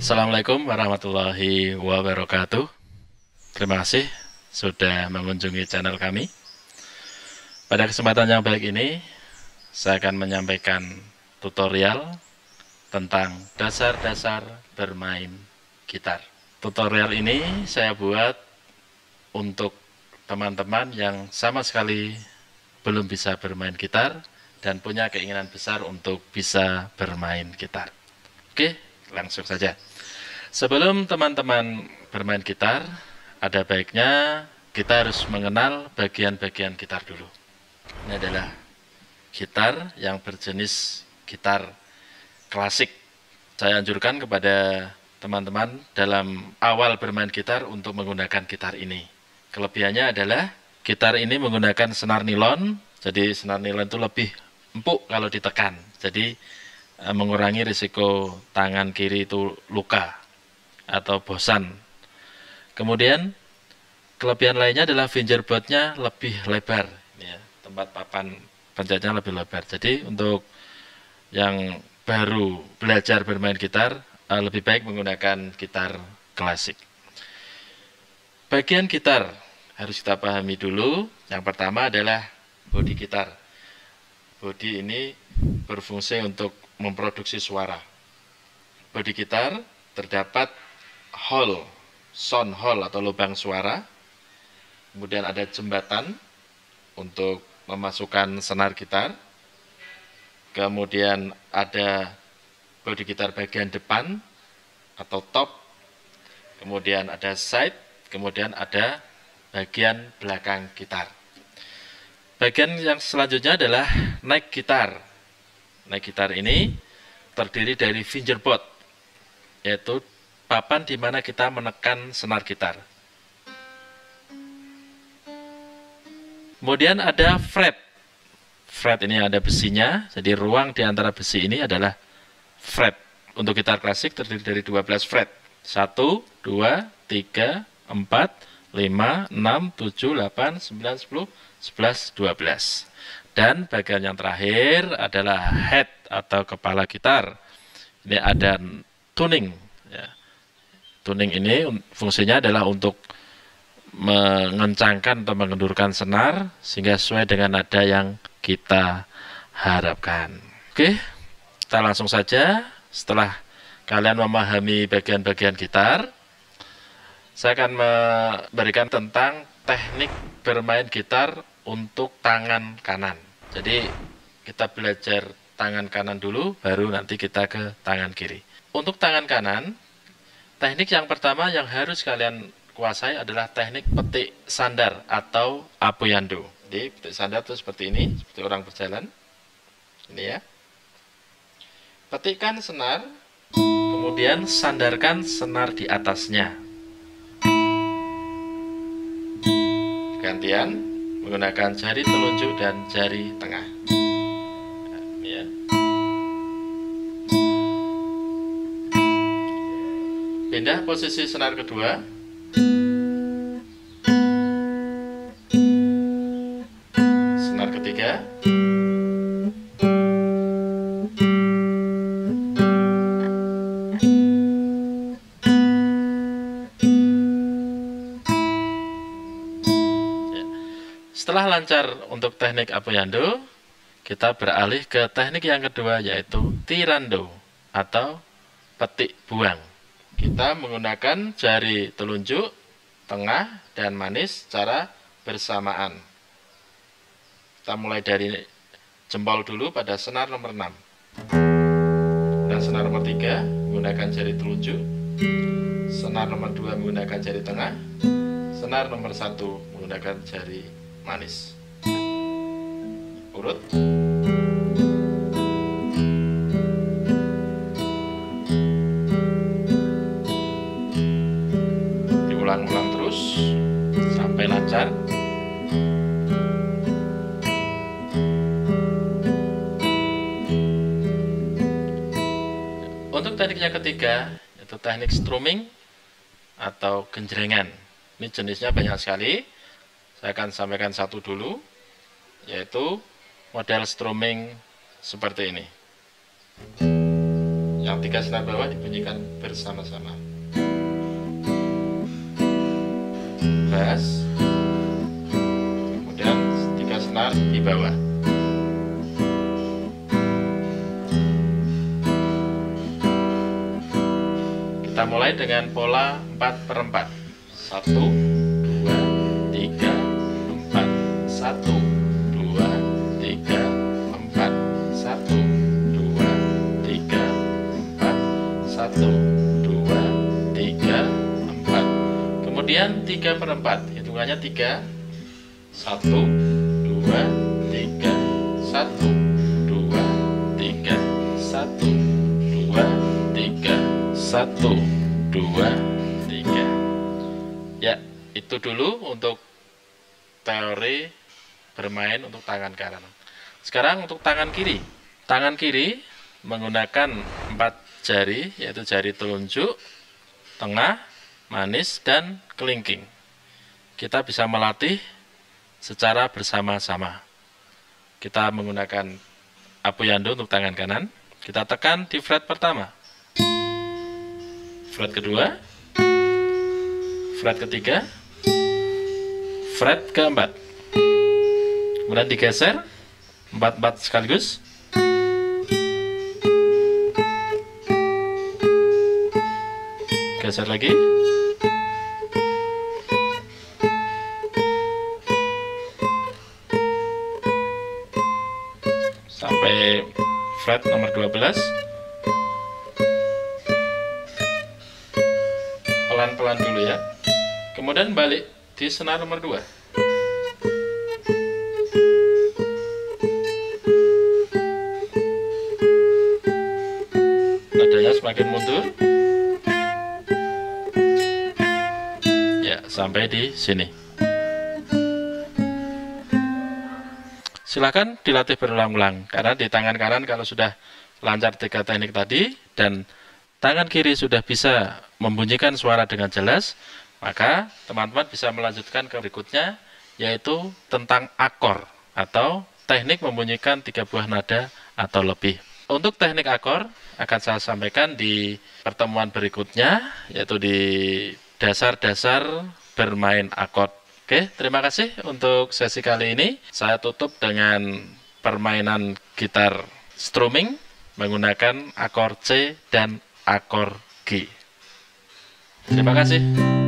Assalamualaikum warahmatullahi wabarakatuh. Terima kasih sudah mengunjungi channel kami. Pada kesempatan yang baik ini, saya akan menyampaikan tutorial tentang dasar-dasar bermain gitar. Tutorial ini saya buat untuk teman-teman yang sama sekali belum bisa bermain gitar dan punya keinginan besar untuk bisa bermain gitar. Oke, langsung saja. Sebelum teman-teman bermain gitar, ada baiknya kita harus mengenal bagian-bagian gitar dulu. Ini adalah gitar yang berjenis gitar klasik. Saya anjurkan kepada teman-teman dalam awal bermain gitar untuk menggunakan gitar ini. Kelebihannya adalah gitar ini menggunakan senar nilon, jadi senar nilon itu lebih empuk kalau ditekan. Jadi eh, mengurangi risiko tangan kiri itu luka atau bosan. Kemudian kelebihan lainnya adalah fingerboardnya lebih lebar, ya, tempat papan pencetnya lebih lebar. Jadi untuk yang baru belajar bermain gitar eh, lebih baik menggunakan gitar klasik. Bagian gitar harus kita pahami dulu. Yang pertama adalah bodi gitar. Bodi ini berfungsi untuk memproduksi suara. Bodi gitar terdapat hole, sound hole atau lubang suara. Kemudian ada jembatan untuk memasukkan senar gitar. Kemudian ada bodi gitar bagian depan atau top. Kemudian ada side, kemudian ada bagian belakang gitar. Bagian yang selanjutnya adalah neck gitar. Neck gitar ini terdiri dari fingerboard, yaitu papan di mana kita menekan senar gitar. Kemudian ada fret. Fret ini ada besinya, jadi ruang di antara besi ini adalah fret. Untuk gitar klasik terdiri dari 12 fret. 1, 2, 3, 4, 5, 6, 7, 8, 9, 10, 11, 12. Dan bagian yang terakhir adalah head atau kepala gitar. Ini ada tuning. Ya tuning ini fungsinya adalah untuk mengencangkan atau mengendurkan senar sehingga sesuai dengan nada yang kita harapkan. Oke, kita langsung saja setelah kalian memahami bagian-bagian gitar, saya akan memberikan tentang teknik bermain gitar untuk tangan kanan. Jadi kita belajar tangan kanan dulu, baru nanti kita ke tangan kiri. Untuk tangan kanan, Teknik yang pertama yang harus kalian kuasai adalah teknik petik sandar atau apoyando. Jadi petik sandar itu seperti ini, seperti orang berjalan. Ini ya. Petikkan senar, kemudian sandarkan senar di atasnya. Gantian menggunakan jari telunjuk dan jari tengah. Pindah posisi senar kedua. Senar ketiga. Setelah lancar untuk teknik apoyando, kita beralih ke teknik yang kedua yaitu tirando atau petik buang. Kita menggunakan jari telunjuk, tengah, dan manis secara bersamaan. Kita mulai dari jempol dulu pada senar nomor 6. Dan senar nomor 3 menggunakan jari telunjuk. Senar nomor 2 menggunakan jari tengah. Senar nomor 1 menggunakan jari manis. Urut. Teknik yang ketiga yaitu teknik strumming atau genjrengan. Ini jenisnya banyak sekali. Saya akan sampaikan satu dulu yaitu model strumming seperti ini. Yang tiga senar bawah dibunyikan bersama-sama. Bass. Kemudian tiga senar di bawah kita mulai dengan pola 4 per 4 1 satu dua tiga empat. Satu dua tiga empat. Satu dua tiga empat. Kemudian tiga per empat. Hitungannya tiga. Satu dua tiga. Satu dua tiga. Satu dua tiga satu dua tiga ya itu dulu untuk teori bermain untuk tangan kanan. Sekarang untuk tangan kiri. Tangan kiri menggunakan empat jari, yaitu jari telunjuk, tengah, manis, dan kelingking. Kita bisa melatih secara bersama-sama. Kita menggunakan apuyando untuk tangan kanan. Kita tekan di fret pertama. Fret kedua. Fret ketiga. Fret keempat. Kemudian digeser. Empat-empat sekaligus. Geser lagi. Sampai fret nomor 12 pelan-pelan dulu ya. Kemudian balik di senar nomor 2 nadanya semakin mundur. Ya sampai di sini. Silakan dilatih berulang-ulang karena di tangan kanan kalau sudah lancar tiga teknik tadi dan tangan kiri sudah bisa membunyikan suara dengan jelas maka teman-teman bisa melanjutkan ke berikutnya yaitu tentang akor atau teknik membunyikan tiga buah nada atau lebih untuk teknik akor akan saya sampaikan di pertemuan berikutnya yaitu di dasar-dasar bermain akord. Oke, terima kasih untuk sesi kali ini. Saya tutup dengan permainan gitar strumming menggunakan akor C dan akor G. Terima kasih.